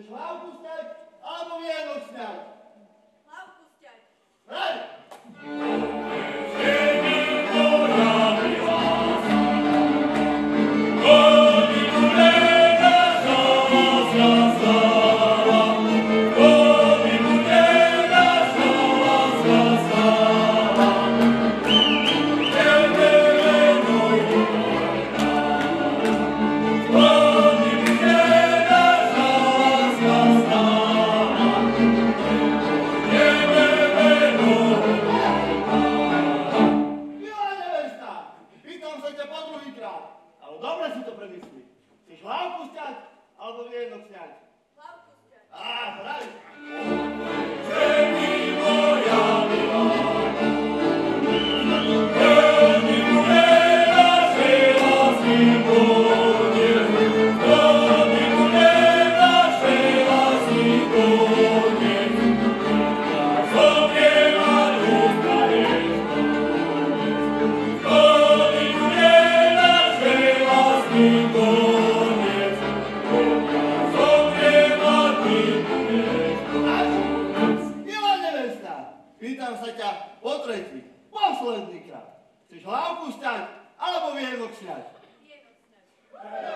nevestá, chceš hlávku stať, alebo Amen.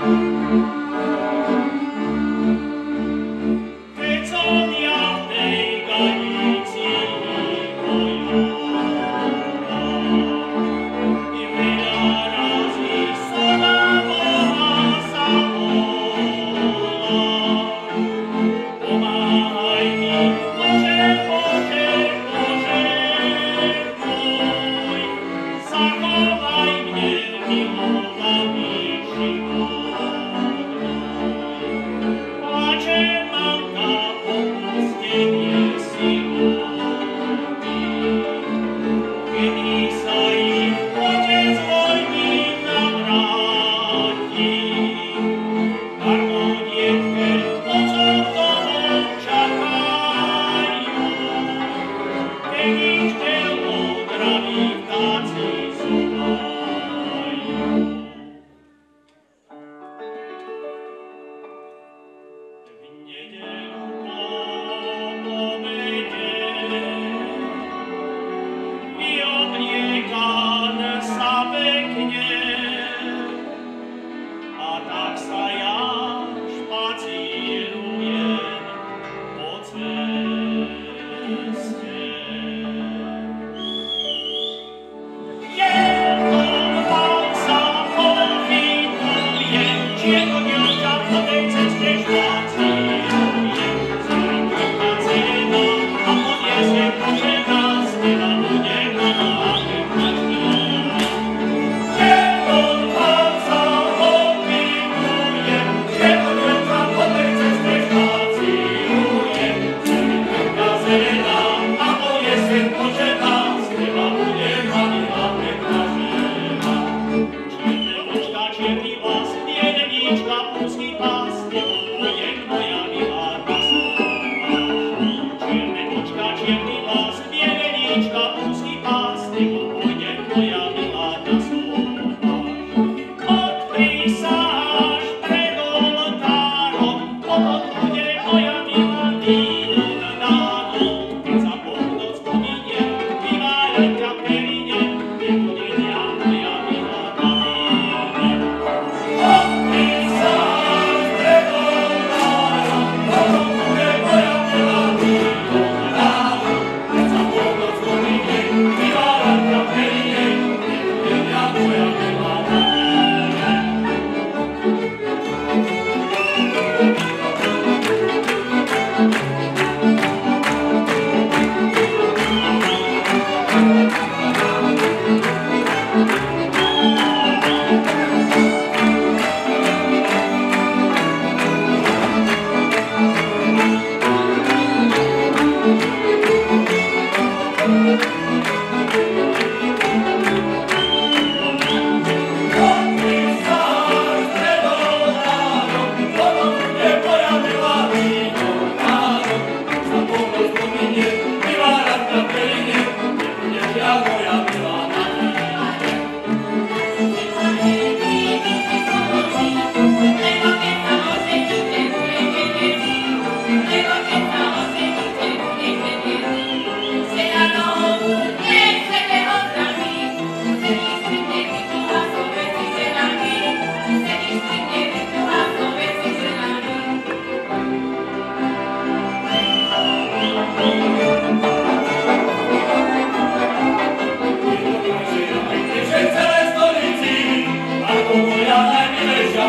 Música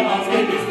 God's goodness.